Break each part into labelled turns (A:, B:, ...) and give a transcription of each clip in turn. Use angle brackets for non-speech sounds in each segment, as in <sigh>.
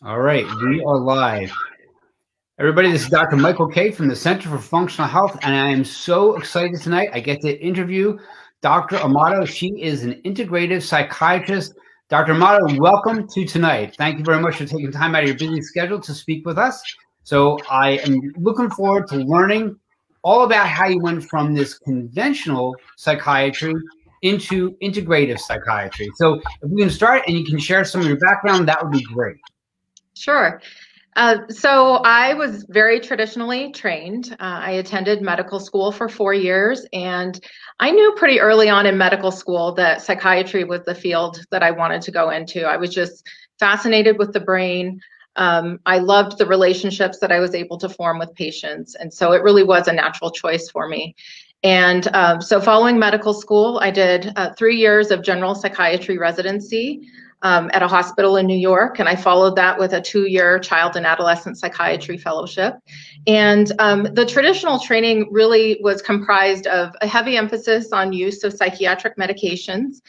A: All right, we are live. Everybody, this is Dr. Michael Kaye from the Center for Functional Health, and I am so excited tonight. I get to interview Dr. Amato. She is an integrative psychiatrist. Dr. Amato, welcome to tonight. Thank you very much for taking time out of your busy schedule to speak with us. So I am looking forward to learning all about how you went from this conventional psychiatry into integrative psychiatry. So if we can start and you can share some of your background, that would be great.
B: Sure. Uh, so I was very traditionally trained. Uh, I attended medical school for four years, and I knew pretty early on in medical school that psychiatry was the field that I wanted to go into. I was just fascinated with the brain. Um, I loved the relationships that I was able to form with patients, and so it really was a natural choice for me. And um, so, following medical school, I did uh, three years of general psychiatry residency um, at a hospital in New York, and I followed that with a two-year child and adolescent psychiatry fellowship. And um, the traditional training really was comprised of a heavy emphasis on use of psychiatric medications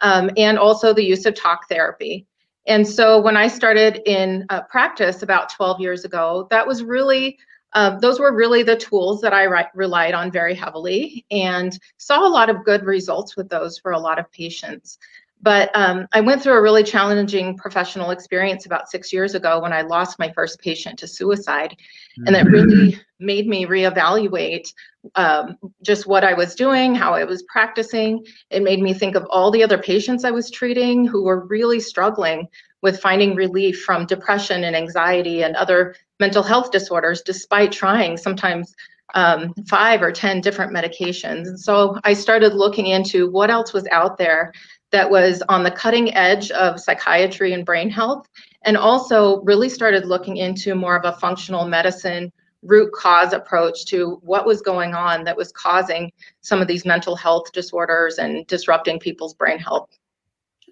B: um, and also the use of talk therapy. And so when I started in uh, practice about 12 years ago, that was really uh, those were really the tools that I re- relied on very heavily and saw a lot of good results with those for a lot of patients. But um, I went through a really challenging professional experience about six years ago when I lost my first patient to suicide. And that really mm-hmm. made me reevaluate um, just what I was doing, how I was practicing. It made me think of all the other patients I was treating who were really struggling with finding relief from depression and anxiety and other mental health disorders, despite trying sometimes um, five or 10 different medications. And so I started looking into what else was out there that was on the cutting edge of psychiatry and brain health, and also really started looking into more of a functional medicine root cause approach to what was going on that was causing some of these mental health disorders and disrupting people's brain health.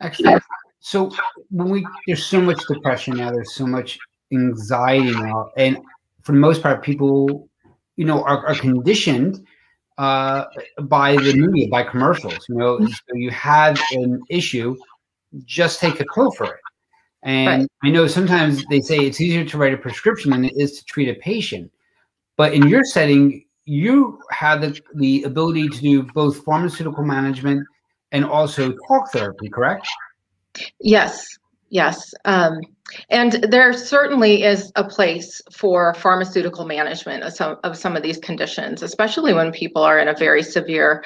A: Excellent. So when we there's so much depression now, there's so much anxiety now, and for the most part, people, you know, are, are conditioned uh, by the media, by commercials. You know, so you have an issue, just take a pill for it. And right. I know sometimes they say it's easier to write a prescription than it is to treat a patient. But in your setting, you have the, the ability to do both pharmaceutical management and also talk therapy, correct?
B: Yes, yes. Um, and there certainly is a place for pharmaceutical management of some of some of these conditions, especially when people are in a very severe,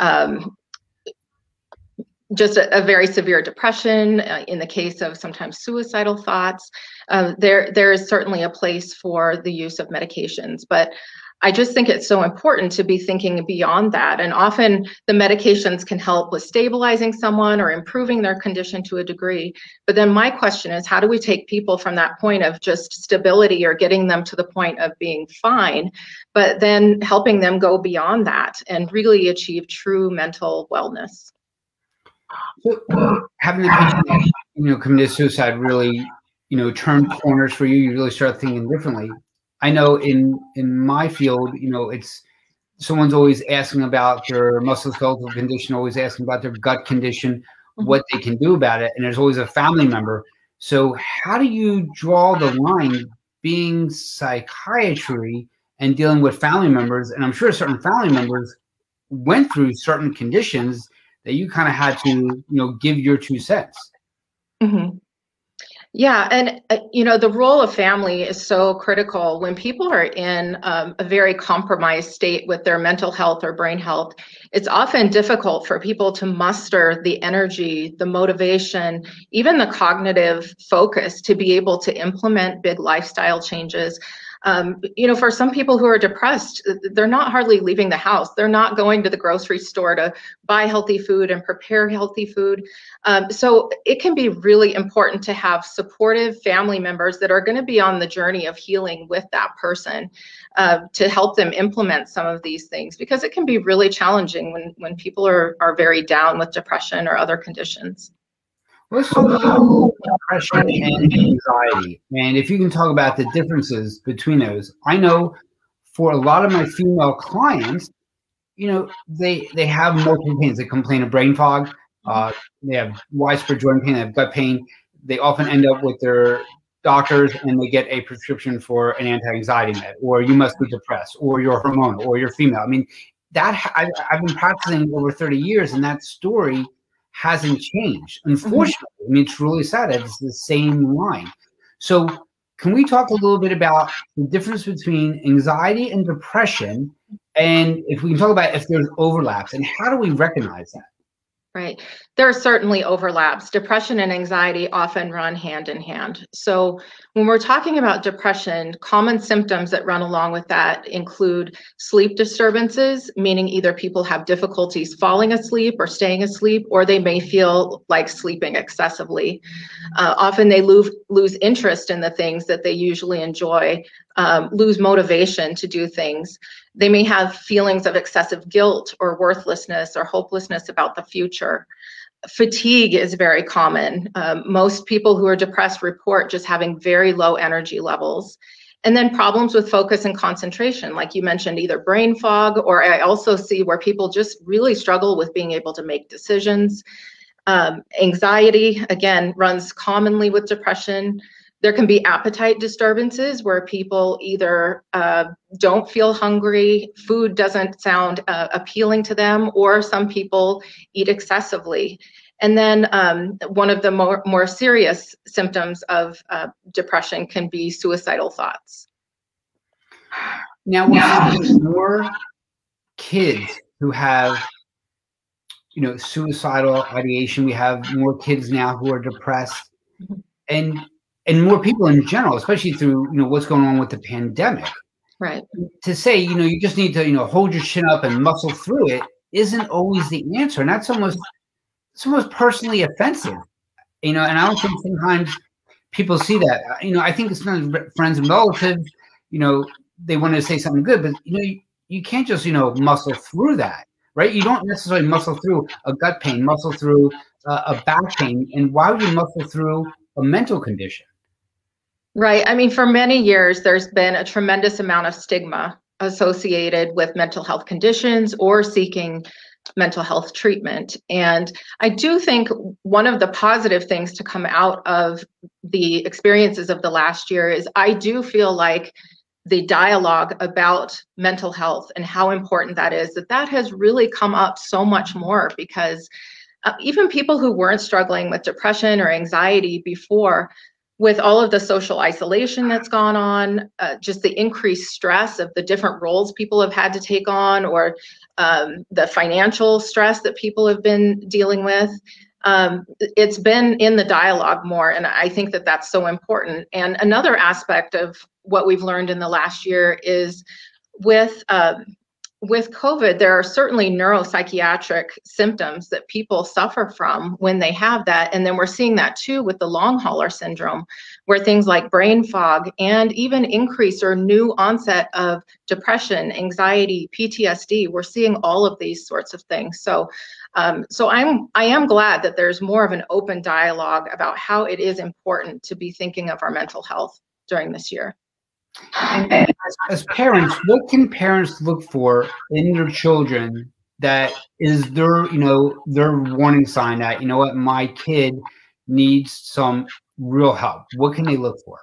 B: um, just a, a, very severe depression. Uh, in the case of sometimes suicidal thoughts, uh, there there is certainly a place for the use of medications, but I just think it's so important to be thinking beyond that. And often the medications can help with stabilizing someone or improving their condition to a degree. But then my question is how do we take people from that point of just stability or getting them to the point of being fine, but then helping them go beyond that and really achieve true mental wellness?
A: So, having the patient, you know, commit suicide really, you know, turn corners for you. You really start thinking differently I know in in my field, you know, it's someone's always asking about their musculoskeletal condition, always asking about their gut condition, mm-hmm. what they can do about it, and there's always a family member. So how do you draw the line being psychiatry and dealing with family members? And I'm sure certain family members went through certain conditions that you kind of had to, you know, give your two cents.
B: Mm-hmm. Yeah, and uh, you know the role of family is so critical when people are in um, a very compromised state with their mental health or brain health. It's often difficult for people to muster the energy, the motivation, even the cognitive focus to be able to implement big lifestyle changes um, you know, for some people who are depressed, they're not hardly leaving the house. They're not going to the grocery store to buy healthy food and prepare healthy food. Um, so it can be really important to have supportive family members that are going to be on the journey of healing with that person uh, to help them implement some of these things because it can be really challenging when, when people are, are very down with depression or other conditions.
A: Let's talk about depression and anxiety. And if you can talk about the differences between those, I know for a lot of my female clients, you know, they they have multiple pains. They complain of brain fog. Uh, they have widespread joint pain. They have gut pain. They often end up with their doctors and they get a prescription for an anti-anxiety med, or you must be depressed, or you're hormonal, or you're female. I mean, that I, I've been practicing over 30 years, and that story hasn't changed. Mm-hmm. Unfortunately, I mean, it's really sad. It's the same line. So, can we talk a little bit about the difference between anxiety and depression? And if we can talk about if there's overlaps and how do we recognize that?
B: Right. There are certainly overlaps. Depression and anxiety often run hand in hand. So, when we're talking about depression, common symptoms that run along with that include sleep disturbances, meaning either people have difficulties falling asleep or staying asleep, or they may feel like sleeping excessively. Uh, often they lose, lose interest in the things that they usually enjoy, um, lose motivation to do things. They may have feelings of excessive guilt or worthlessness or hopelessness about the future. Fatigue is very common. Um, most people who are depressed report just having very low energy levels. And then problems with focus and concentration, like you mentioned, either brain fog, or I also see where people just really struggle with being able to make decisions. Um, anxiety, again, runs commonly with depression. There can be appetite disturbances where people either uh, don't feel hungry, food doesn't sound uh, appealing to them, or some people eat excessively. And then um, one of the more, more serious symptoms of uh, depression can be suicidal thoughts.
A: Now, we have more kids who have, you know, suicidal ideation. We have more kids now who are depressed. Mm-hmm. And and more people in general, especially through you know what's going on with the pandemic.
B: Right.
A: To say you know you just need to you know hold your chin up and muscle through it isn't always the answer, and that's almost it's almost personally offensive. You know, and I don't think sometimes people see that. You know, I think it's not friends and relatives. You know, they want to say something good, but you know, you, you can't just you know muscle through that, right? You don't necessarily muscle through a gut pain, muscle through uh, a back pain, and why would you muscle through a mental condition?
B: Right. I mean, for many years, there's been a tremendous amount of stigma associated with mental health conditions or seeking mental health treatment. And I do think one of the positive things to come out of the experiences of the last year is I do feel like the dialogue about mental health and how important that is that that has really come up so much more because uh, even people who weren't struggling with depression or anxiety before with all of the social isolation that's gone on, uh, just the increased stress of the different roles people have had to take on, or um, the financial stress that people have been dealing with, um, it's been in the dialogue more. And I think that that's so important. And another aspect of what we've learned in the last year is with um, with COVID, there are certainly neuropsychiatric symptoms that people suffer from when they have that. And then we're seeing that too with the long hauler syndrome, where things like brain fog and even increase or new onset of depression, anxiety, PTSD, we're seeing all of these sorts of things. So, um, so I'm I am glad that there's more of an open dialogue about how it is important to be thinking of our mental health during this year.
A: As, as parents, what can parents look for in their children that is their, you know, their warning sign that, you know what, my kid needs some real help? What can they look for?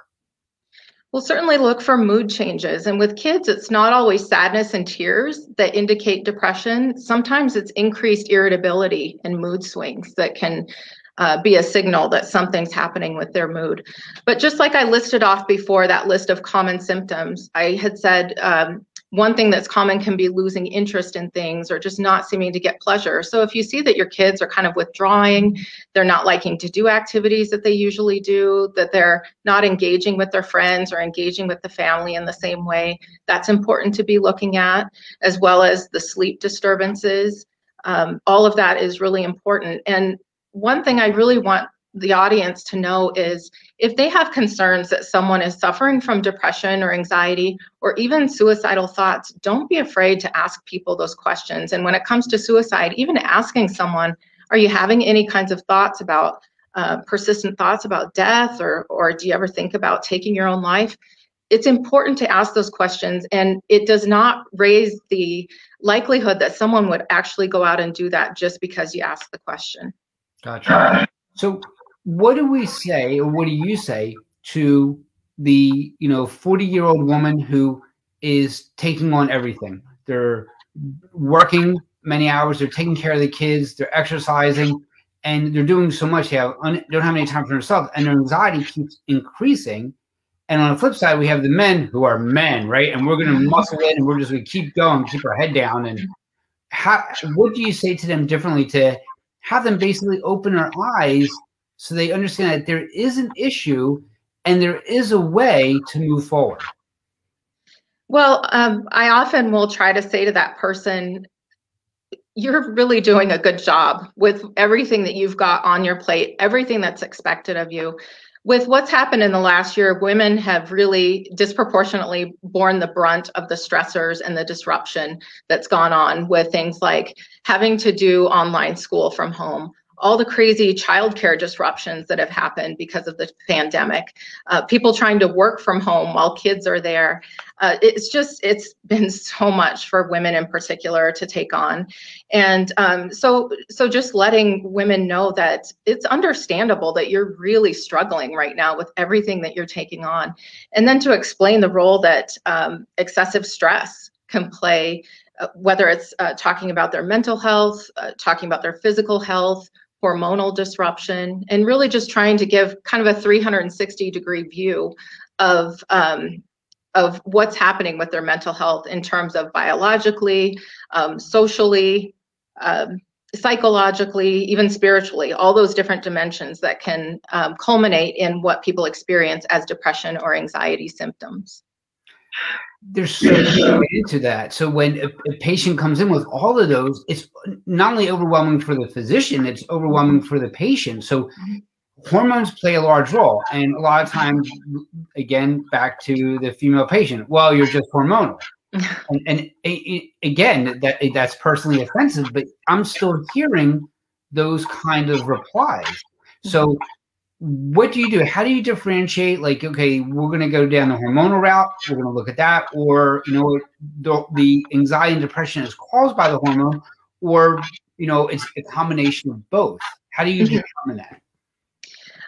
B: We'll certainly look for mood changes. And with kids, it's not always sadness and tears that indicate depression. Sometimes it's increased irritability and mood swings that can uh, be a signal that something's happening with their mood. But just like I listed off before that list of common symptoms, I had said um, one thing that's common can be losing interest in things or just not seeming to get pleasure. So if you see that your kids are kind of withdrawing, they're not liking to do activities that they usually do, that they're not engaging with their friends or engaging with the family in the same way, that's important to be looking at, as well as the sleep disturbances. Um, all of that is really important. And one thing I really want the audience to know is if they have concerns that someone is suffering from depression or anxiety or even suicidal thoughts, don't be afraid to ask people those questions. And when it comes to suicide, even asking someone, are you having any kinds of thoughts about uh, persistent thoughts about death or, or do you ever think about taking your own life? It's important to ask those questions, and it does not raise the likelihood that someone would actually go out and do that just because you ask the question.
A: Gotcha. So, what do we say, or what do you say to the you know 40 year old woman who is taking on everything? They're working many hours they're taking care of the kids they're exercising and they're doing so much they have un, don't have any time for themselves and their anxiety keeps increasing. And on the flip side we have the men who are men right? And we're going to mm-hmm. muscle in and we're just going to keep going keep our head down and how what do you say to them differently to have them basically open their eyes so they understand that there is an issue and there is a way to move forward?
B: Well, um, I often will try to say to that person, you're really doing a good job with everything that you've got on your plate, everything that's expected of you. With what's happened in the last year, women have really disproportionately borne the brunt of the stressors and the disruption that's gone on with things like having to do online school from home, all the crazy childcare disruptions that have happened because of the pandemic, uh, people trying to work from home while kids are there. Uh, it's just, it's been <laughs> so much for women in particular to take on. And um, so, so just letting women know that it's understandable that you're really struggling right now with everything that you're taking on. And then to explain the role that um, excessive stress can play uh, whether it's uh, talking about their mental health, uh, talking about their physical health, hormonal disruption, and really just trying to give kind of a 360 degree view of um, of what's happening with their mental health in terms of biologically, um, socially, um, psychologically, even spiritually, all those different dimensions that can um, culminate in what people experience as depression or anxiety symptoms
A: there's so much into that. So when a, a, patient comes in with all of those, it's not only overwhelming for the physician, it's overwhelming for the patient. So hormones play a large role. And a lot of times, again, back to the female patient, well, you're just hormonal. <laughs> and, and it, it, again, that that's personally offensive, but I'm still hearing those kind of replies. So what do you do? How do you differentiate? Like, okay, we're going to go down the hormonal route. We're going to look at that, or you know, the, the anxiety and depression is caused by the hormone, or you know, it's a combination of both. How do you mm-hmm. determine that?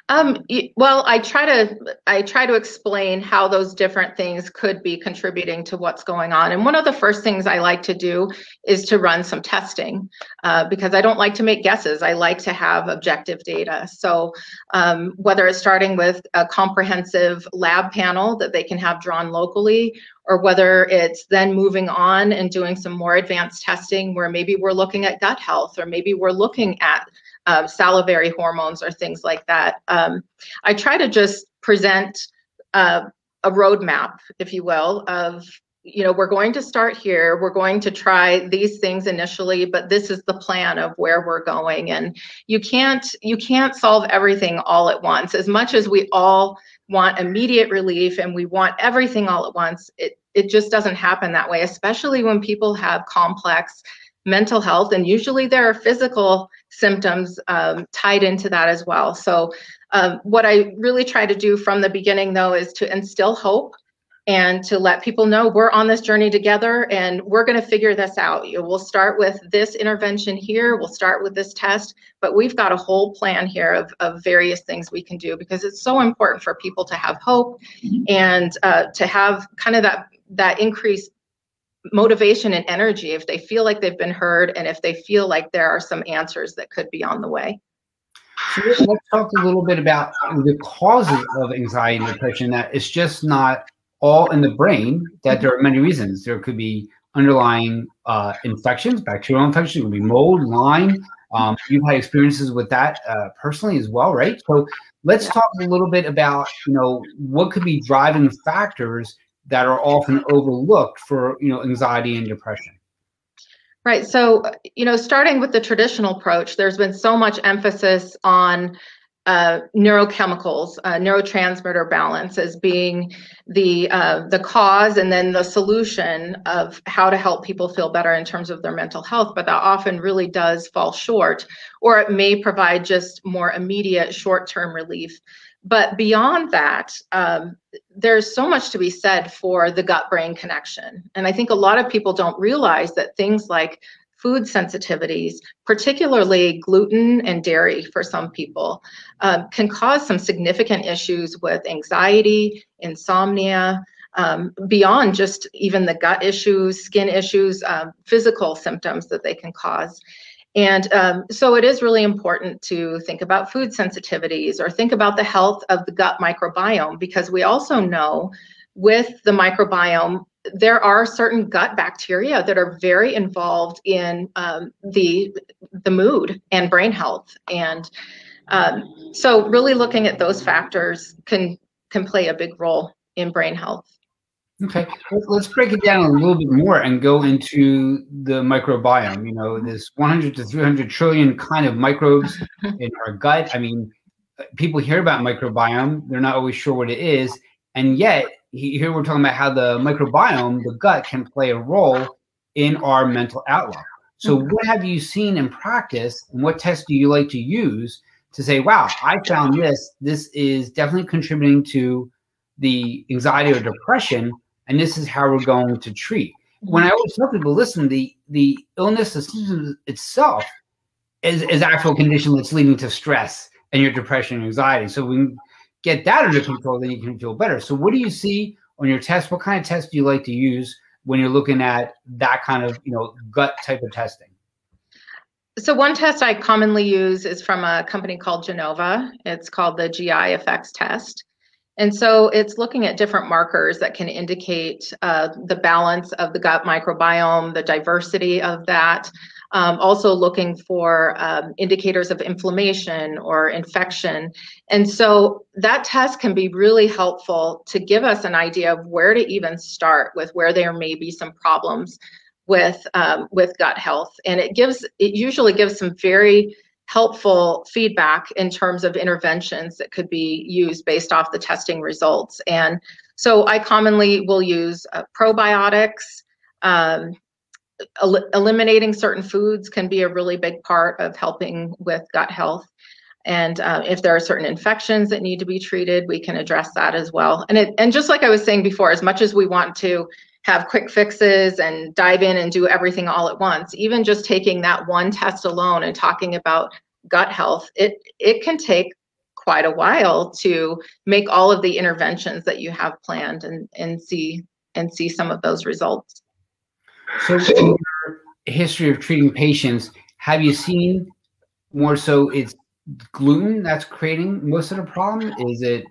B: Um, well, I try to I try to explain how those different things could be contributing to what's going on. And one of the first things I like to do is to run some testing uh, because I don't like to make guesses. I like to have objective data. So um, whether it's starting with a comprehensive lab panel that they can have drawn locally, or whether it's then moving on and doing some more advanced testing where maybe we're looking at gut health or maybe we're looking at uh, salivary hormones or things like that. Um, I try to just present uh, a roadmap, if you will, of you know we're going to start here we're going to try these things initially but this is the plan of where we're going and you can't you can't solve everything all at once as much as we all want immediate relief and we want everything all at once it it just doesn't happen that way especially when people have complex mental health, and usually there are physical symptoms um, tied into that as well. So, um, what I really try to do from the beginning, though, is to instill hope and to let people know we're on this journey together and we're going to figure this out. You know, we'll start with this intervention here, we'll start with this test, but we've got a whole plan here of, of various things we can do because it's so important for people to have hope and uh, to have kind of that that increased motivation and energy if they feel like they've been heard and if they feel like there are some answers that could be on the way.
A: So let's talk a little bit about the causes of anxiety and depression. That it's just not all in the brain. That there are many reasons. There could be underlying uh, infections, bacterial infections. It could be mold, Lyme. Um, you've had experiences with that uh, personally as well, right? So let's talk a little bit about you know what could be driving factors that are often overlooked for you know anxiety and depression
B: right so you know starting with the traditional approach there's been so much emphasis on uh, neurochemicals, uh, neurotransmitter balance as being the uh, the cause and then the solution of how to help people feel better in terms of their mental health. But that often really does fall short, or it may provide just more immediate short term relief. But beyond that, um, there's so much to be said for the gut brain connection. And I think a lot of people don't realize that things like food sensitivities, particularly gluten and dairy for some people, uh, can cause some significant issues with anxiety, insomnia, um, beyond just even the gut issues, skin issues, um, physical symptoms that they can cause. And um, so it is really important to think about food sensitivities or think about the health of the gut microbiome because we also know with the microbiome, there are certain gut bacteria that are very involved in um, the the mood and brain health, and um, so really looking at those factors can can play a big role in brain health.
A: Okay, let's break it down a little bit more and go into the microbiome. You know, this 100 to 300 trillion kind of microbes <laughs> in our gut. I mean, people hear about microbiome, they're not always sure what it is, and yet here we're talking about how the microbiome, the gut, can play a role in our mental outlook. So, mm-hmm. what have you seen in practice, and what tests do you like to use to say, "Wow, I found this. This is definitely contributing to the anxiety or depression, and this is how we're going to treat." When I always tell people, listen, the the illness, the symptoms itself, is is actual condition that's leading to stress and your depression and anxiety. So we get that under control, then you can feel better. So, what do you see on your test? What kind of test do you like to use when you're looking at that kind of you know gut type of testing?
B: So one test I commonly use is from a company called Genova. It's called the GI effects test. And so it's looking at different markers that can indicate uh, the balance of the gut microbiome, the diversity of that, um, also looking for um, indicators of inflammation or infection. And so that test can be really helpful to give us an idea of where to even start with where there may be some problems with um, with gut health. And it gives it usually gives some very helpful feedback in terms of interventions that could be used based off the testing results. And so I commonly will use uh, probiotics, um, el- eliminating certain foods can be a really big part of helping with gut health. And uh, if there are certain infections that need to be treated, we can address that as well. And it, and just like I was saying before, as much as we want to have quick fixes and dive in and do everything all at once, even just taking that one test alone and talking about gut health, it it can take quite a while to make all of the interventions that you have planned and and see and see some of those results.
A: So, in your history of treating patients, have you seen more so it's gluten that's creating most of the problem? Is it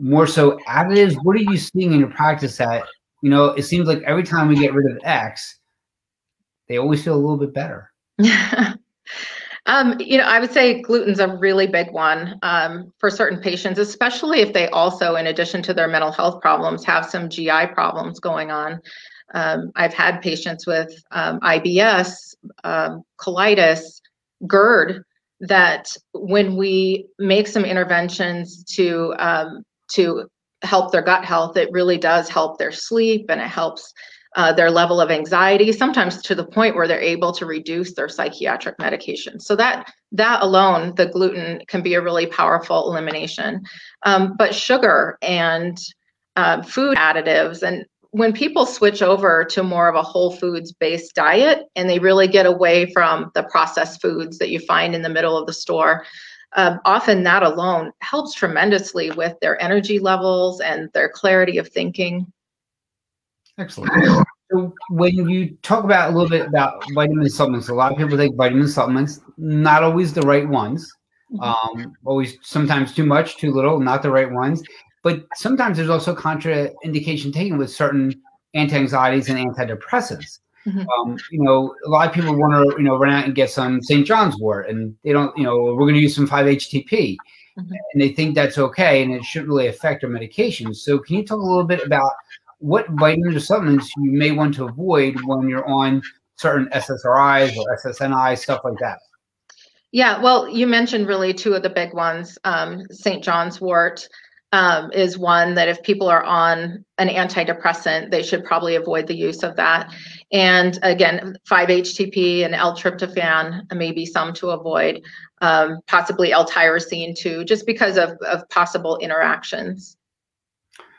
A: more so additives? What are you seeing in your practice that, you know, it seems like every time we get rid of X, they always feel a little bit better? <laughs>
B: Um, you know, I would say gluten's a really big one um, for certain patients, especially if they also, in addition to their mental health problems, have some GI problems going on. Um, I've had patients with um, IBS, um, colitis, GERD, that when we make some interventions to um, to help their gut health, it really does help their sleep and it helps uh, their level of anxiety, sometimes to the point where they're able to reduce their psychiatric medication. So that that alone, the gluten can be a really powerful elimination. Um, but sugar and uh, food additives and when people switch over to more of a whole foods based diet and they really get away from the processed foods that you find in the middle of the store, um, often that alone helps tremendously with their energy levels and their clarity of thinking.
A: Excellent. So when you talk about a little bit about vitamin supplements, a lot of people take vitamin supplements, not always the right ones. Mm-hmm. Um, always sometimes too much, too little, not the right ones. But sometimes there's also contraindication taken with certain anti-anxieties and antidepressants. Mm-hmm. Um, you know, a lot of people want to, you know, run out and get some St. John's wort, and they don't, you know, we're going to use some 5-HTP, mm-hmm. and they think that's okay, and it shouldn't really affect their medications. So, can you talk a little bit about what vitamins or supplements you may want to avoid when you're on certain SSRIs or SSNIs, stuff like that?
B: Yeah, well, you mentioned really two of the big ones, um, St. John's wort um, is one that if people are on an antidepressant, they should probably avoid the use of that. And again, 5-HTP and L-tryptophan may be some to avoid, um, possibly L-tyrosine too, just because of, of possible interactions.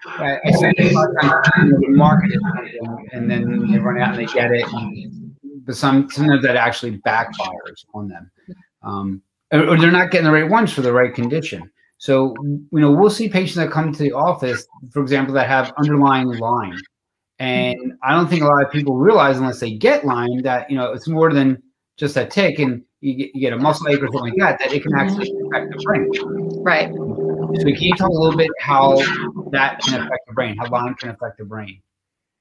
A: I, say a lot of times market something and then they run out and they get it. But some sometimes that actually backfires on them, um, or they're not getting the right ones for the right condition. So, you know, we'll see patients that come to the office, for example, that have underlying Lyme. And I don't think a lot of people realize unless they get Lyme that, you know, it's more than just a tick and you get, you get a muscle ache or something like that, that it can actually affect the brain.
B: Right.
A: So can you talk a little bit how that can affect the brain, how Lyme can affect the brain?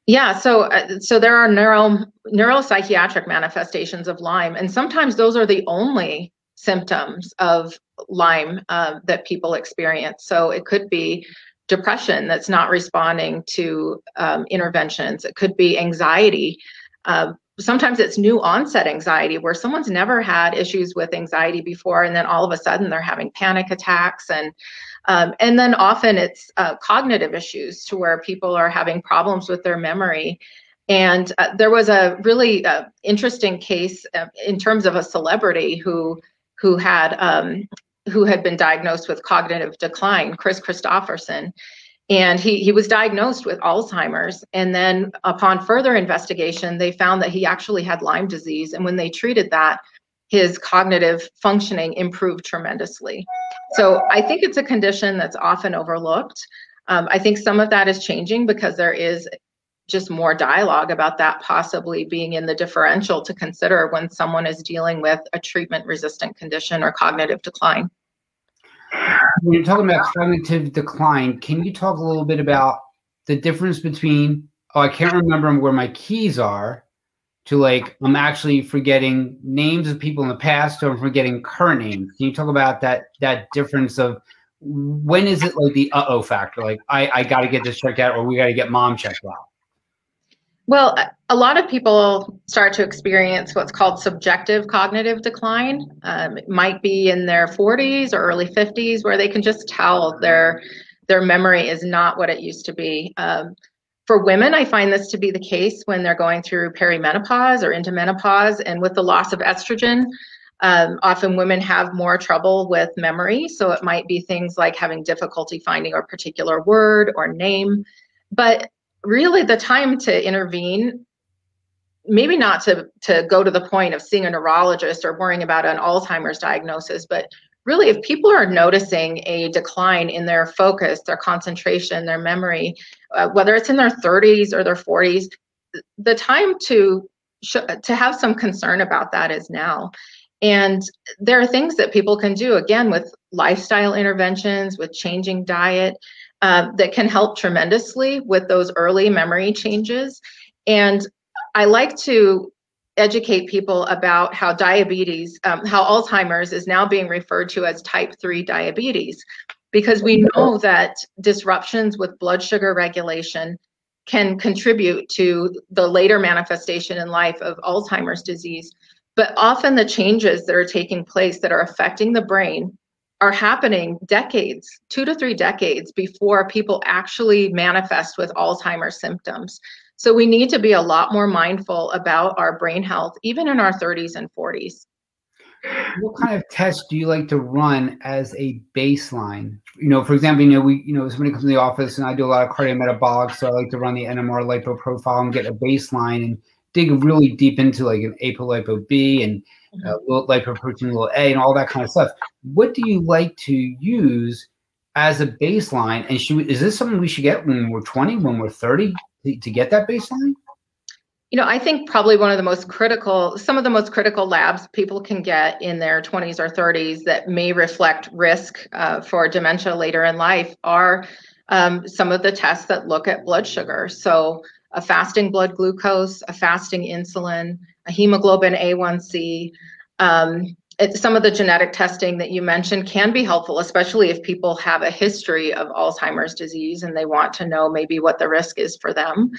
B: Yeah, so uh, so there are neuro neuropsychiatric manifestations of Lyme, and sometimes those are the only symptoms of Lyme uh, that people experience. So it could be depression that's not responding to um, interventions. It could be anxiety. Uh, sometimes it's new onset anxiety where someone's never had issues with anxiety before, and then all of a sudden they're having panic attacks and um, and then often it's uh, cognitive issues to where people are having problems with their memory. And uh, there was a really uh, interesting case uh, in terms of a celebrity who who had um, who had been diagnosed with cognitive decline, Kris Kristofferson. And he, he was diagnosed with Alzheimer's. And then, upon further investigation, they found that he actually had Lyme disease. And when they treated that, his cognitive functioning improved tremendously. So I think it's a condition that's often overlooked. Um, I think some of that is changing because there is just more dialogue about that possibly being in the differential to consider when someone is dealing with a treatment resistant condition or cognitive decline.
A: When you're talking about cognitive decline, can you talk a little bit about the difference between, oh, I can't remember where my keys are, to like, I'm actually forgetting names of people in the past, or I'm forgetting current names. Can you talk about that that difference of when is it like the uh oh factor? Like, I, I got to get this checked out, or we got to get mom checked out?
B: Well, a lot of people start to experience what's called subjective cognitive decline. Um, it might be in their 40s or early 50s, where they can just tell their their memory is not what it used to be. Um, for women, I find this to be the case when they're going through perimenopause or into menopause, and with the loss of estrogen, um, often women have more trouble with memory. So it might be things like having difficulty finding a particular word or name. But really the time to intervene maybe not to to go to the point of seeing a neurologist or worrying about an alzheimer's diagnosis but really if people are noticing a decline in their focus their concentration their memory uh, whether it's in their 30s or their 40s the time to to have some concern about that is now. And there are things that people can do again with lifestyle interventions with changing diet uh, that can help tremendously with those early memory changes. And I like to educate people about how diabetes, um, how Alzheimer's is now being referred to as type 3 diabetes, because we know that disruptions with blood sugar regulation can contribute to the later manifestation in life of Alzheimer's disease. But often the changes that are taking place that are affecting the brain are happening decades, two to three decades before people actually manifest with Alzheimer's symptoms. So we need to be a lot more mindful about our brain health, even in our 30s and 40s.
A: What kind of tests do you like to run as a baseline? You know, for example, you know, we, you know, somebody comes in the office and I do a lot of cardiometabolic, so I like to run the NMR lipo profile and get a baseline and dig really deep into like an apolipo B and uh, lipoprotein little a and all that kind of stuff. What do you like to use as a baseline? And should we, is this something we should get when we're 20, when we're 30 to, to get that baseline?
B: You know, I think probably one of the most critical, some of the most critical labs people can get in their 20s or 30s that may reflect risk uh, for dementia later in life are um, some of the tests that look at blood sugar. So, a fasting blood glucose, a fasting insulin, hemoglobin A1C. Um, it, some of the genetic testing that you mentioned can be helpful, especially if people have a history of Alzheimer's disease and they want to know maybe what the risk is for them.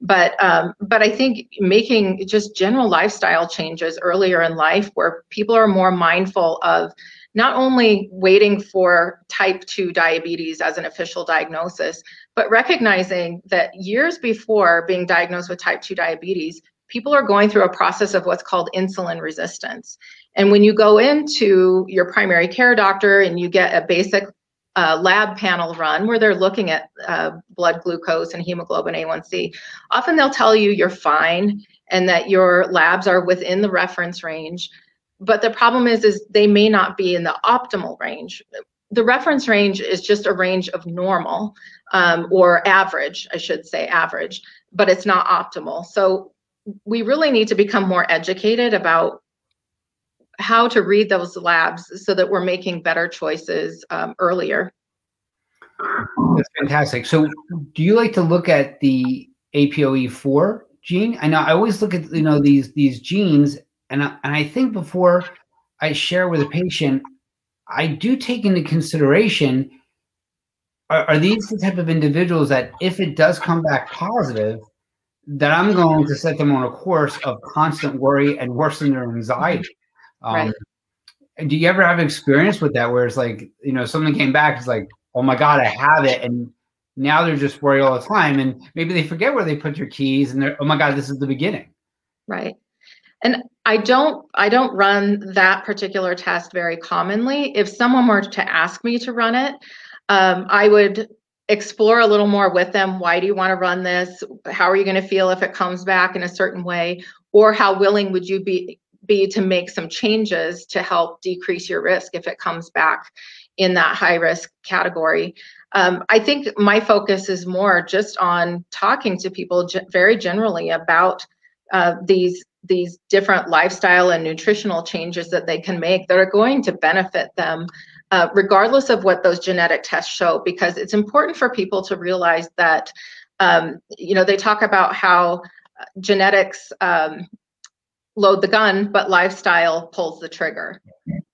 B: But um, but I think making just general lifestyle changes earlier in life, where people are more mindful of not only waiting for type 2 diabetes as an official diagnosis, but recognizing that years before being diagnosed with type 2 diabetes, people are going through a process of what's called insulin resistance. And when you go into your primary care doctor and you get a basic uh, lab panel run where they're looking at uh, blood glucose and hemoglobin A1C, often they'll tell you you're fine and that your labs are within the reference range. But the problem is, is they may not be in the optimal range. The reference range is just a range of normal um, or average, I should say average, but it's not optimal. So we really need to become more educated about how to read those labs so that we're making better choices um, earlier.
A: That's fantastic. So, do you like to look at the APOE4 gene? I know I always look at you know these these genes, and I, and I think before I share with a patient, I do take into consideration are, are these the type of individuals that if it does come back positive, that I'm going to set them on a course of constant worry and worsen their anxiety. Um, right. Do you ever have experience with that where it's like, you know, something came back, it's like, oh my God, I have it. And now they're just worried all the time. And maybe they forget where they put their keys and they're, oh my God, this is the beginning.
B: Right. And I don't I don't run that particular test very commonly. If someone were to ask me to run it, um, I would explore a little more with them. Why do you want to run this? How are you going to feel if it comes back in a certain way? Or how willing would you be be to make some changes to help decrease your risk if it comes back in that high risk category. Um, I think my focus is more just on talking to people very generally about uh, these these different lifestyle and nutritional changes that they can make that are going to benefit them uh, regardless of what those genetic tests show because it's important for people to realize that um, you know they talk about how genetics um, load the gun, but lifestyle pulls the trigger.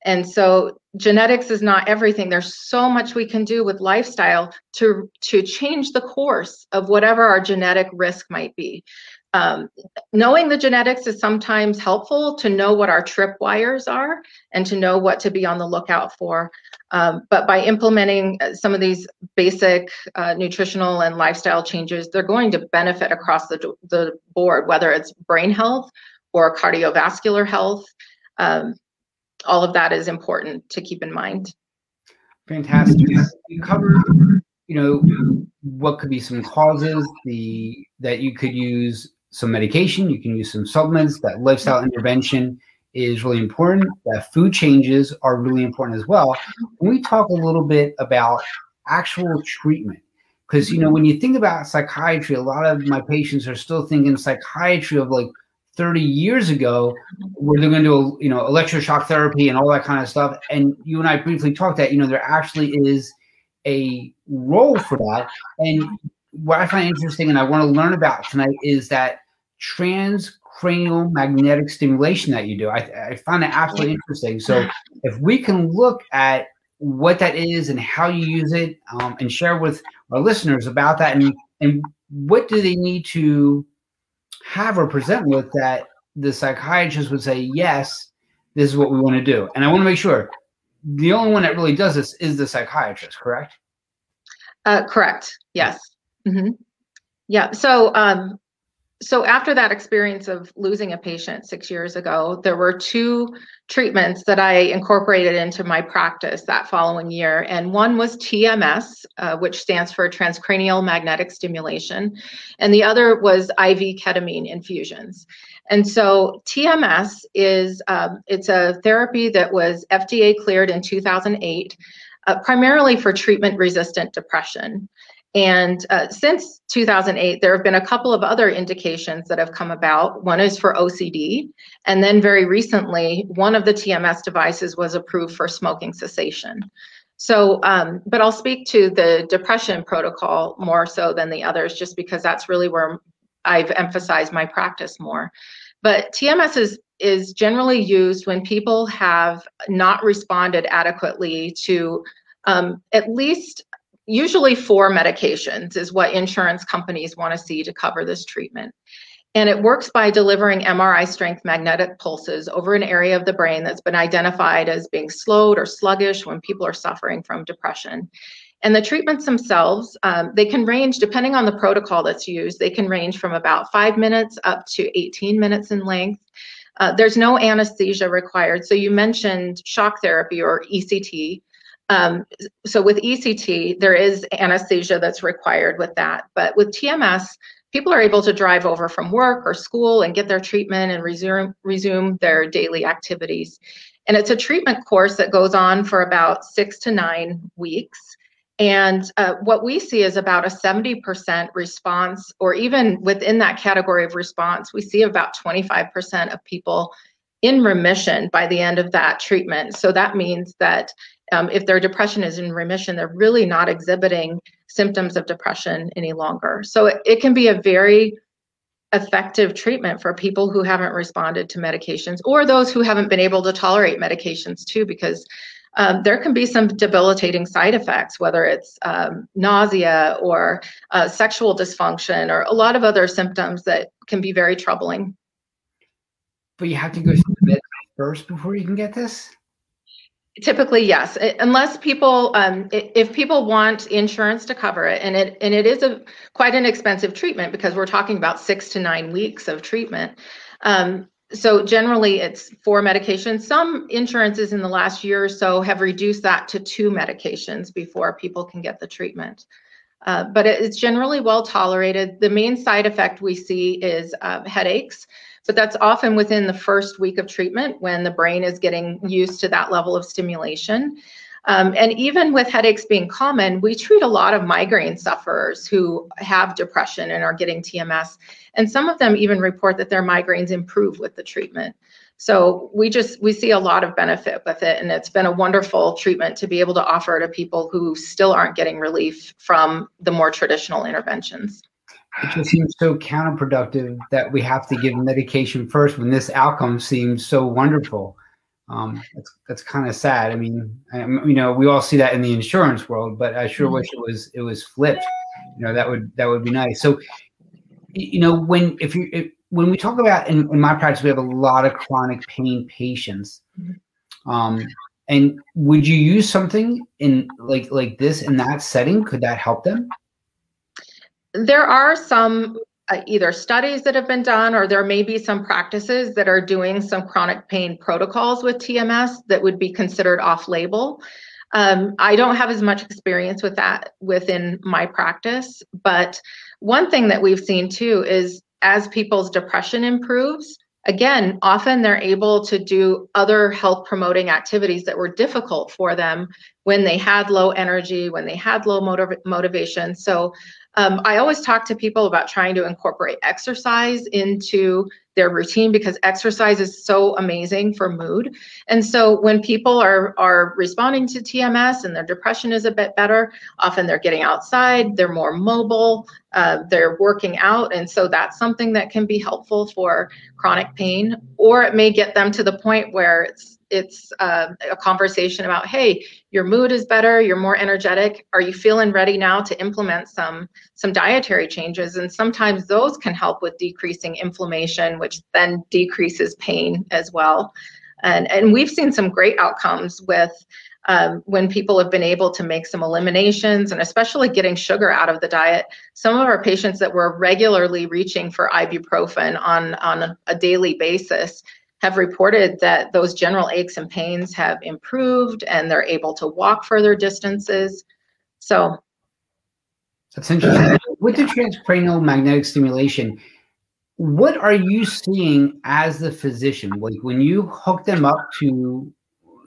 B: And so genetics is not everything. There's so much we can do with lifestyle to to change the course of whatever our genetic risk might be. Um, knowing the genetics is sometimes helpful to know what our tripwires are and to know what to be on the lookout for. Um, but by implementing uh, some of these basic uh, nutritional and lifestyle changes, they're going to benefit across the, the board, whether it's brain health or cardiovascular health. Um, all of that is important to keep in mind.
A: Fantastic. You covered, you know, what could be some causes, the that you could use some medication, you can use some supplements, that lifestyle intervention is really important, that food changes are really important as well. Can we talk a little bit about actual treatment? Because you know, when you think about psychiatry, a lot of my patients are still thinking psychiatry of like 30 years ago where they're going to do you know electroshock therapy and all that kind of stuff and you and i briefly talked that you know there actually is a role for that and what i find interesting and i want to learn about tonight is that transcranial magnetic stimulation that you do i, I find that absolutely interesting so if we can look at what that is and how you use it um, and share with our listeners about that and and what do they need to have or present with that the psychiatrist would say, yes, this is what we want to do. And I want to make sure the only one that really does this is the psychiatrist, correct?
B: Uh, correct. Yes. Mm-hmm. Yeah. So um, so after that experience of losing a patient six years ago there were two treatments that i incorporated into my practice that following year and one was tms uh, which stands for transcranial magnetic stimulation and the other was iv ketamine infusions and so tms is um, it's a therapy that was fda cleared in 2008 uh, primarily for treatment resistant depression and uh, since 2008, there have been a couple of other indications that have come about. One is for OCD. And then very recently, one of the TMS devices was approved for smoking cessation. So, um, but I'll speak to the depression protocol more so than the others, just because that's really where I've emphasized my practice more. But TMS is is generally used when people have not responded adequately to um, at least usually four medications is what insurance companies want to see to cover this treatment. And it works by delivering MRI strength magnetic pulses over an area of the brain that's been identified as being slowed or sluggish when people are suffering from depression. And the treatments themselves, um, they can range, depending on the protocol that's used, they can range from about five minutes up to 18 minutes in length. Uh, there's no anesthesia required. So you mentioned shock therapy or ECT. Um, so with ECT, there is anesthesia that's required with that. But with TMS, people are able to drive over from work or school and get their treatment and resume resume their daily activities. And it's a treatment course that goes on for about six to nine weeks. And uh, what we see is about a 70% response, or even within that category of response, we see about 25% of people in remission by the end of that treatment. So that means that um, if their depression is in remission, they're really not exhibiting symptoms of depression any longer. So it, it can be a very effective treatment for people who haven't responded to medications or those who haven't been able to tolerate medications too, because um, there can be some debilitating side effects, whether it's um, nausea or uh, sexual dysfunction or a lot of other symptoms that can be very troubling.
A: But you have to go through the med first before you can get this?
B: Typically, yes. Unless people, um, if people want insurance to cover it, and it and it is a quite an expensive treatment because we're talking about six to nine weeks of treatment. Um, so generally, it's four medications. Some insurances in the last year or so have reduced that to two medications before people can get the treatment. Uh, but it's generally well tolerated. The main side effect we see is uh, headaches but that's often within the first week of treatment when the brain is getting used to that level of stimulation. Um, and even with headaches being common, we treat a lot of migraine sufferers who have depression and are getting TMS. And some of them even report that their migraines improve with the treatment. So we just we see a lot of benefit with it, and it's been a wonderful treatment to be able to offer to people who still aren't getting relief from the more traditional interventions
A: it just seems so counterproductive that we have to give medication first when this outcome seems so wonderful. Um, that's that's kind of sad. I mean, I, you know, we all see that in the insurance world, but I sure mm-hmm. wish it was it was flipped. You know, that would that would be nice. So, you know, when if you if, when we talk about in, in, my practice, we have a lot of chronic pain patients. Mm-hmm. Um, and would you use something in like like this in that setting? Could that help them?
B: There are some uh, either studies that have been done or there may be some practices that are doing some chronic pain protocols with TMS that would be considered off label. Um, I don't have as much experience with that within my practice, but one thing that we've seen too is as people's depression improves, again, often they're able to do other health promoting activities that were difficult for them when they had low energy, when they had low motiv- motivation. So um, I always talk to people about trying to incorporate exercise into their routine because exercise is so amazing for mood. And so when people are are responding to TMS and their depression is a bit better, often they're getting outside, they're more mobile, uh, they're working out, and so that's something that can be helpful for chronic pain. Or it may get them to the point where it's it's uh, a conversation about hey your mood is better you're more energetic are you feeling ready now to implement some some dietary changes? And sometimes those can help with decreasing inflammation which then decreases pain as well. And and we've seen some great outcomes with um, when people have been able to make some eliminations and especially getting sugar out of the diet. Some of our patients that were regularly reaching for ibuprofen on on a, a daily basis have reported that those general aches and pains have improved and they're able to walk further distances. So
A: that's interesting. With the transcranial magnetic stimulation, what are you seeing as the physician? Like when you hook them up to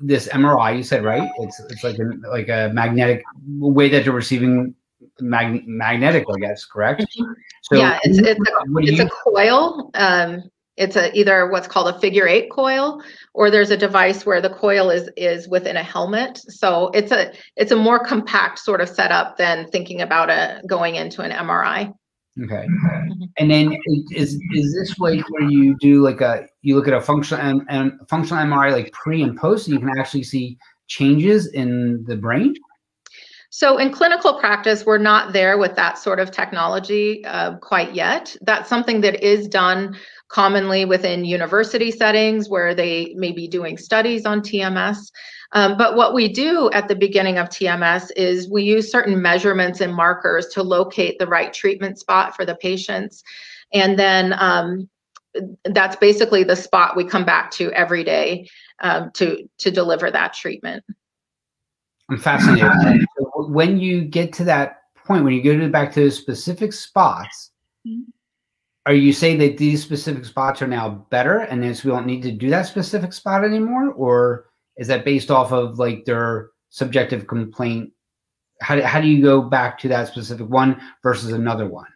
A: this MRI, you said right? It's it's like a like a magnetic way that they're receiving mag- magnetic, I guess, correct?
B: Mm-hmm. So yeah, it's it's a, it's you, a coil. Um, it's a either what's called a figure eight coil or there's a device where the coil is is within a helmet so it's a it's a more compact sort of setup than thinking about a going into an mri
A: okay mm-hmm. and then is is this like where you do like a you look at a functional and functional mri like pre and post and you can actually see changes in the brain
B: so in clinical practice, we're not there with that sort of technology uh, quite yet. That's something that is done commonly within university settings where they may be doing studies on TMS. Um, but what we do at the beginning of TMS is we use certain measurements and markers to locate the right treatment spot for the patients. And then um, that's basically the spot we come back to every day um, to, to deliver that treatment.
A: I'm fascinated. when you get to that point, when you go to back to the specific spots, Mm-hmm. Are you saying that these specific spots are now better, and then so we don't need to do that specific spot anymore, or is that based off of like their subjective complaint? How do, how do you go back to that specific one versus another one?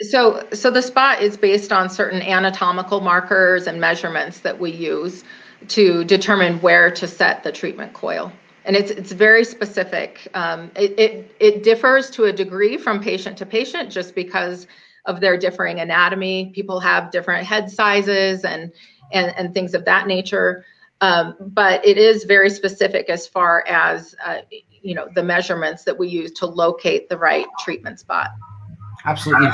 B: So, so the spot is based on certain anatomical markers and measurements that we use to determine where to set the treatment coil and it's it's very specific. Um, it, it it differs to a degree from patient to patient just because of their differing anatomy. People have different head sizes and and and things of that nature. Um, but it is very specific as far as uh, you know the measurements that we use to locate the right treatment spot
A: absolutely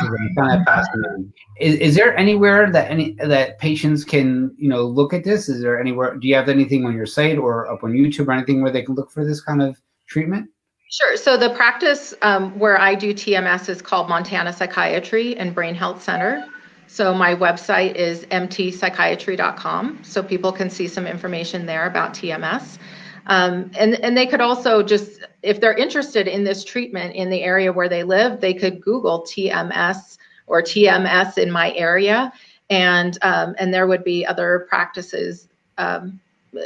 A: fascinating. Is, is there anywhere that any that patients can you know look at this? Is there anywhere? Do you have anything on your site or up on YouTube or anything where they can look for this kind of treatment?
B: Sure. So the practice um, where I do TMS is called Montana Psychiatry and Brain Health Center. So my website is mtpsychiatry.com, so people can see some information there about TMS. Um, and, and they could also just, if they're interested in this treatment in the area where they live, they could Google TMS or TMS in my area, and um, and there would be other practices. Um,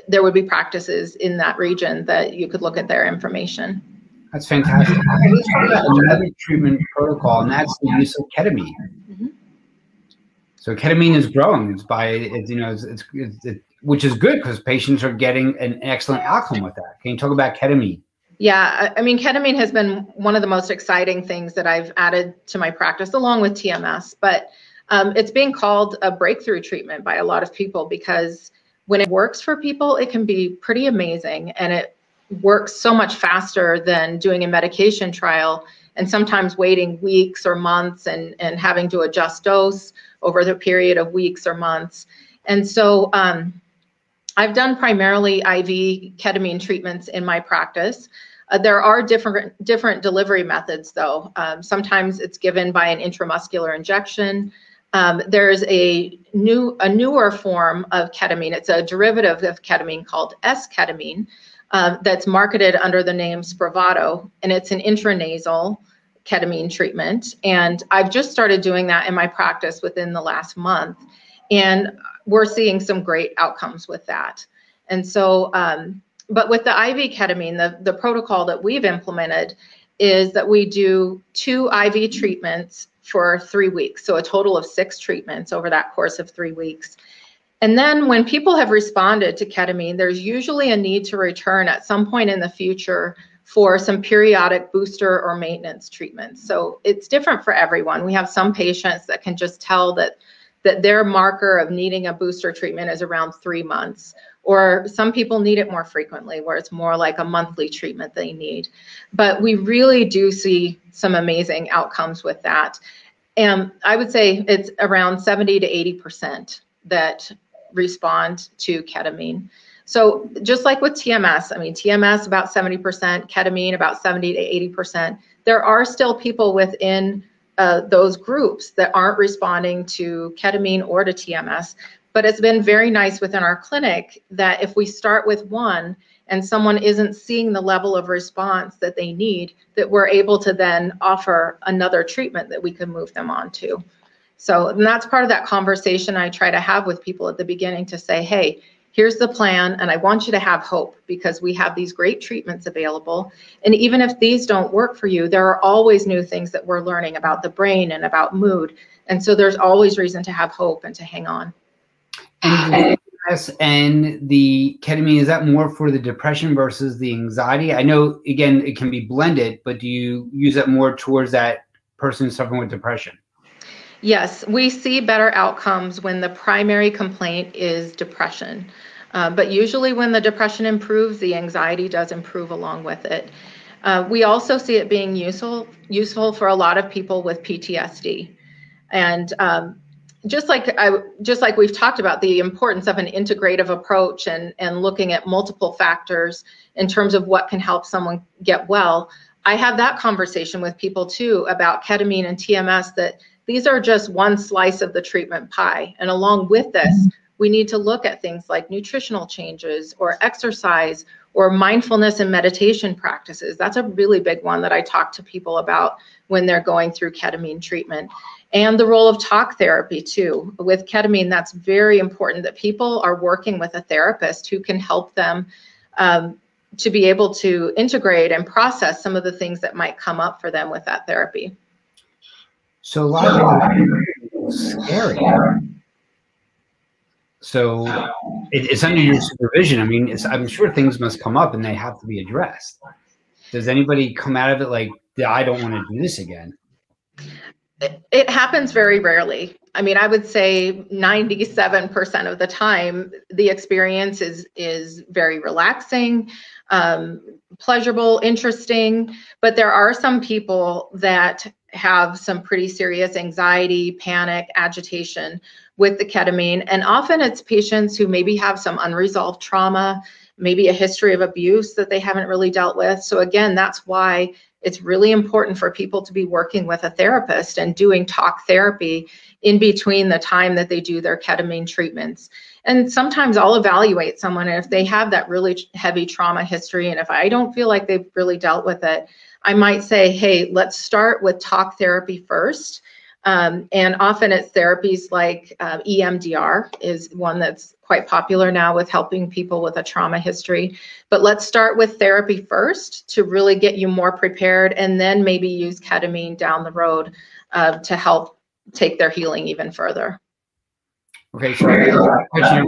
B: there would be practices in that region that you could look at their information.
A: That's fantastic. <laughs> Another treatment protocol, and that's the use of ketamine. Mm-hmm. So ketamine is growing. It's by it's, you know it's, it's, it's which is good because patients are getting an excellent outcome with that. Can you talk about ketamine?
B: Yeah, I mean, ketamine has been one of the most exciting things that I've added to my practice, along with TMS. But um, it's being called a breakthrough treatment by a lot of people because when it works for people, it can be pretty amazing and it works so much faster than doing a medication trial and sometimes waiting weeks or months and, and having to adjust dose over the period of weeks or months. And so, um, I've done primarily IV ketamine treatments in my practice. Uh, there are different different delivery methods, though. Um, sometimes it's given by an intramuscular injection. Um, there's a new a newer form of ketamine. It's a derivative of ketamine called S-ketamine uh, that's marketed under the name Spravato, and it's an intranasal ketamine treatment. And I've just started doing that in my practice within the last month. And we're seeing some great outcomes with that. And so, um, but with the IV ketamine, the, the protocol that we've implemented is that we do two IV treatments for three weeks. So a total of six treatments over that course of three weeks. And then when people have responded to ketamine, there's usually a need to return at some point in the future for some periodic booster or maintenance treatments. So it's different for everyone. We have some patients that can just tell that that their marker of needing a booster treatment is around three months. Or some people need it more frequently, where it's more like a monthly treatment they need. But we really do see some amazing outcomes with that. And I would say it's around 70 to 80% that respond to ketamine. So just like with TMS, I mean, TMS about 70%, ketamine about 70 to 80%. There are still people within uh, those groups that aren't responding to ketamine or to TMS. But it's been very nice within our clinic that if we start with one and someone isn't seeing the level of response that they need, that we're able to then offer another treatment that we can move them on to. So that's part of that conversation I try to have with people at the beginning to say, hey, here's the plan and i want you to have hope because we have these great treatments available. And even if these don't work for you there are always new things that we're learning about the brain and about mood. And so there's always reason to have hope and to hang on.
A: And and the ketamine is that more for the depression versus the anxiety? I know again it can be blended but do you use it more towards that person suffering with depression
B: Yes, we see better outcomes when the primary complaint is depression. Uh, but usually, when the depression improves, the anxiety does improve along with it. Uh, we also see it being useful useful for a lot of people with PTSD, and um, just like I, just like we've talked about the importance of an integrative approach and and looking at multiple factors in terms of what can help someone get well. I have that conversation with people too about ketamine and TMS that these are just one slice of the treatment pie. And along with this, we need to look at things like nutritional changes or exercise or mindfulness and meditation practices. That's a really big one that I talk to people about when they're going through ketamine treatment. And the role of talk therapy, too. With ketamine, that's very important that people are working with a therapist who can help them um, to be able to integrate and process some of the things that might come up for them with that therapy.
A: So, a lot of people scary. So it, it's under your supervision. I mean, I'm sure things must come up and they have to be addressed. Does anybody come out of it like, I don't want to do this again?
B: It, it happens very rarely. I mean, I would say 97% of the time, the experience is is very relaxing, um, pleasurable, interesting. But there are some people that have some pretty serious anxiety, panic, agitation with the ketamine. And often it's patients who maybe have some unresolved trauma, maybe a history of abuse that they haven't really dealt with. So, again, that's why it's really important for people to be working with a therapist and doing talk therapy in between the time that they do their ketamine treatments. And sometimes I'll evaluate someone, and if they have that really heavy trauma history, and if I don't feel like they've really dealt with it, I might say, hey, let's start with talk therapy first um, and often it's therapies like uh, EMDR is one that's quite popular now with helping people with a trauma history. But let's start with therapy first to really get you more prepared, and then maybe use ketamine down the road uh, to help take their healing even further.
A: Okay, so can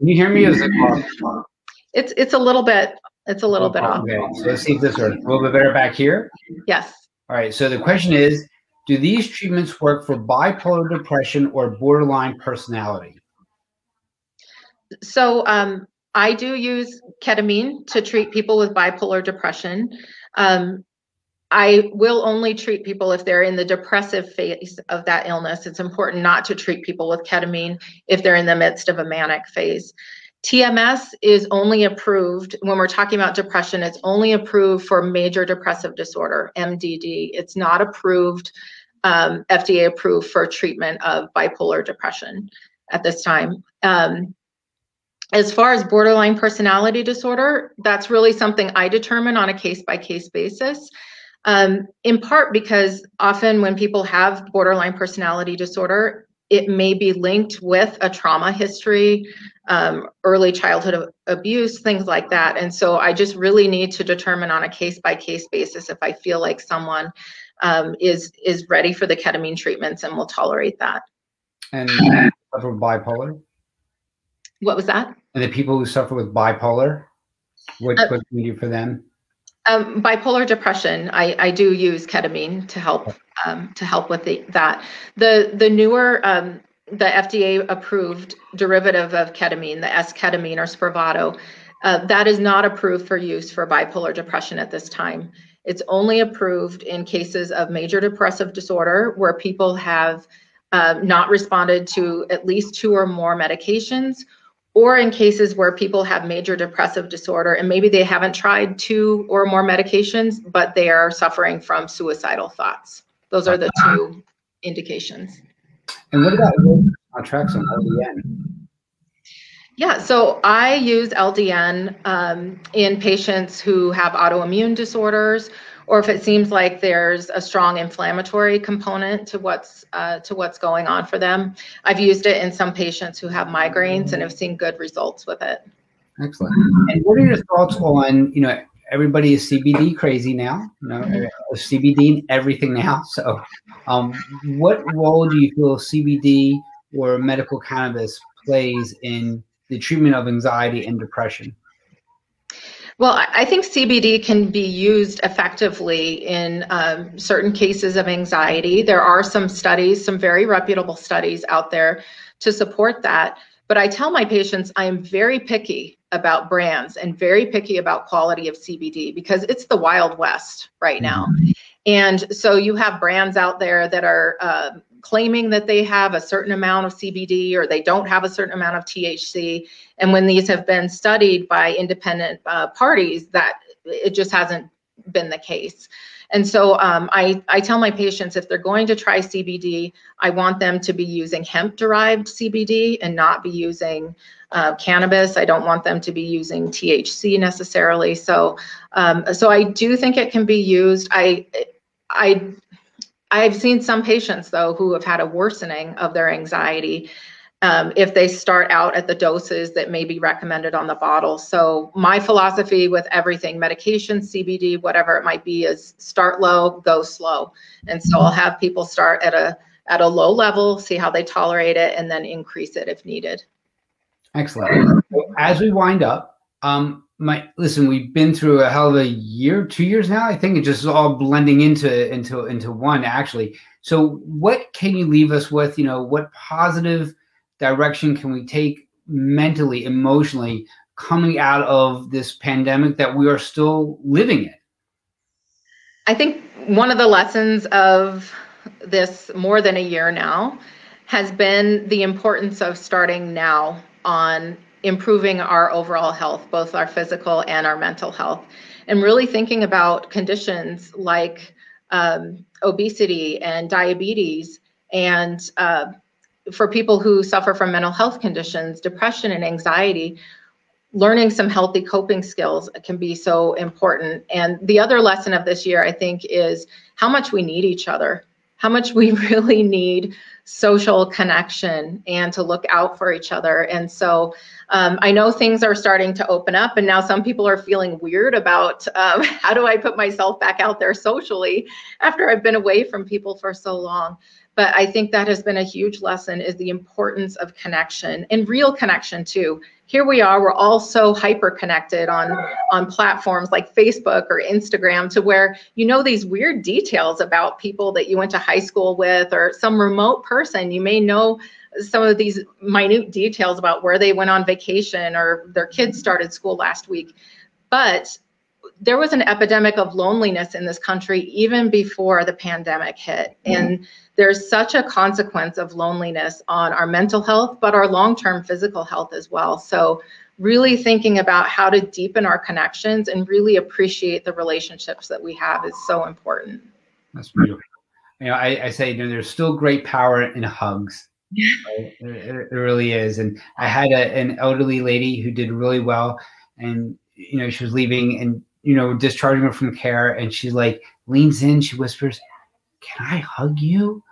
A: you hear me? Is it
B: it's it's a little bit it's a little bit off.
A: Okay, so let's see if this works. A little bit better back here.
B: Yes.
A: All right. So the question is, do these treatments work for bipolar depression or borderline personality?
B: So um, I do use ketamine to treat people with bipolar depression. Um, I will only treat people if they're in the depressive phase of that illness. It's important not to treat people with ketamine if they're in the midst of a manic phase. TMS is only approved when we're talking about depression, it's only approved for major depressive disorder, MDD. It's not approved, um, FDA approved for treatment of bipolar depression at this time. Um, as far as borderline personality disorder, that's really something I determine on a case by case basis. Um, in part because often when people have borderline personality disorder, it may be linked with a trauma history, um, early childhood abuse, things like that. And so I just really need to determine on a case by case basis if I feel like someone um, is is ready for the ketamine treatments and will tolerate that.
A: And <sighs> suffer with bipolar.
B: What was that?
A: And the people who suffer with bipolar, what uh, what can you do for them?
B: Um, bipolar depression, I, I do use ketamine to help um, to help with the, that. The the newer um, the FDA approved derivative of ketamine, the S-ketamine or Spravato, uh, that is not approved for use for bipolar depression at this time. It's only approved in cases of major depressive disorder where people have uh, not responded to at least two or more medications or in cases where people have major depressive disorder and maybe they haven't tried two or more medications, but they are suffering from suicidal thoughts. Those are the <laughs> two indications.
A: And what about contracts on LDN?
B: Yeah, so I use LDN um, in patients who have autoimmune disorders, or if it seems like there's a strong inflammatory component to what's uh, to what's going on for them. I've used it in some patients who have migraines and have seen good results with it.
A: Excellent. And what are your thoughts on you know everybody is CBD crazy now? You know, mm-hmm. CBD in everything now. <laughs> So, um, what role do you feel CBD or medical cannabis plays in the treatment of anxiety and depression?
B: Well, I think CBD can be used effectively in um, certain cases of anxiety. There are some studies, some very reputable studies out there to support that. But I tell my patients I am very picky about brands and very picky about quality of CBD because it's the wild west right now. Mm-hmm. And so you have brands out there that are uh, claiming that they have a certain amount of CBD or they don't have a certain amount of THC. And when these have been studied by independent uh, parties, that it just hasn't been the case. And so um, I, I tell my patients if they're going to try CBD, I want them to be using hemp derived CBD and not be using uh, cannabis. I don't want them to be using THC necessarily. So, um, so I do think it can be used. I, I, I've seen some patients though who have had a worsening of their anxiety um, if they start out at the doses that may be recommended on the bottle. So my philosophy with everything, medication, CBD, whatever it might be, is start low, go slow. And so I'll have people start at a at a low level, see how they tolerate it, and then increase it if needed.
A: Excellent. As we wind up, um, my listen, we've been through a hell of a year, two years now. I think it just is all blending into into into one actually. So, what can you leave us with? You know, what positive direction can we take mentally, emotionally, coming out of this pandemic that we are still living in?
B: I think one of the lessons of this more than a year now has been the importance of starting now on improving our overall health, both our physical and our mental health, and really thinking about conditions like um, obesity and diabetes and uh, for people who suffer from mental health conditions, depression and anxiety, learning some healthy coping skills can be so important. And the other lesson of this year, I think, is how much we need each other, how much we <laughs> really need social connection and to look out for each other. And so um, I know things are starting to open up, and now some people are feeling weird about um, <laughs> how do I put myself back out there socially after I've been away from people for so long but i think that has been a huge lesson is the importance of connection and real connection too. Here we are we're all so hyper connected on on platforms like facebook or instagram to where you know these weird details about people that you went to high school with or some remote person. You may know some of these minute details about where they went on vacation or their kids started school last week. But there was an epidemic of loneliness in this country even before the pandemic hit. Mm-hmm. And there's such a consequence of loneliness on our mental health, but our long term physical health as well. So, really thinking about how to deepen our connections and really appreciate the relationships that we have is so important.
A: That's beautiful. You know, I, I say, you know, there's still great power in hugs. <laughs> Right? It, it, really is. And I had a, an elderly lady who did really well, and you know, she was leaving, and you know, discharging her from care, and she like leans in, she whispers, "Can I hug you?"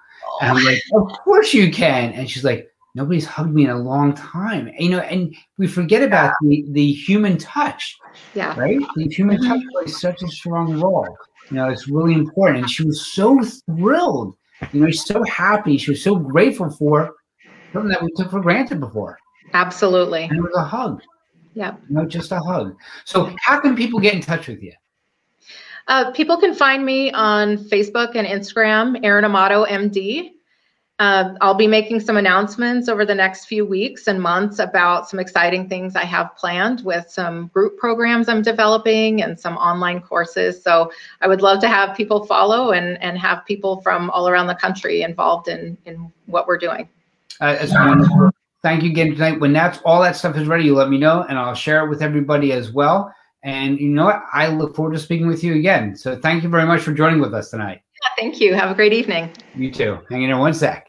A: And I'm like, "Of course you can." And she's like, "Nobody's hugged me in a long time." And, you know, and we forget about the the human touch.
B: Yeah.
A: Right. The human mm-hmm. touch plays such a strong role. You know, it's really important. And she was so thrilled. You know, she's so happy. She was so grateful for something that we took for granted before.
B: Absolutely.
A: And it was a hug.
B: Yeah.
A: No, just a hug. So, how can people get in touch with you?
B: Uh, people can find me on Facebook and Instagram, Erin Amato MD. Uh, I'll be making some announcements over the next few weeks and months about some exciting things I have planned with some group programs I'm developing and some online courses. So I would love to have people follow and, and have people from all around the country involved in, in what we're doing.
A: Uh, that's wonderful thank you again tonight. When that's all that stuff is ready, you let me know, and I'll share it with everybody as well. And you know what? I look forward to speaking with you again. So thank you very much for joining with us tonight.
B: Yeah, thank you. Have a great evening.
A: You too. Hang in there one sec.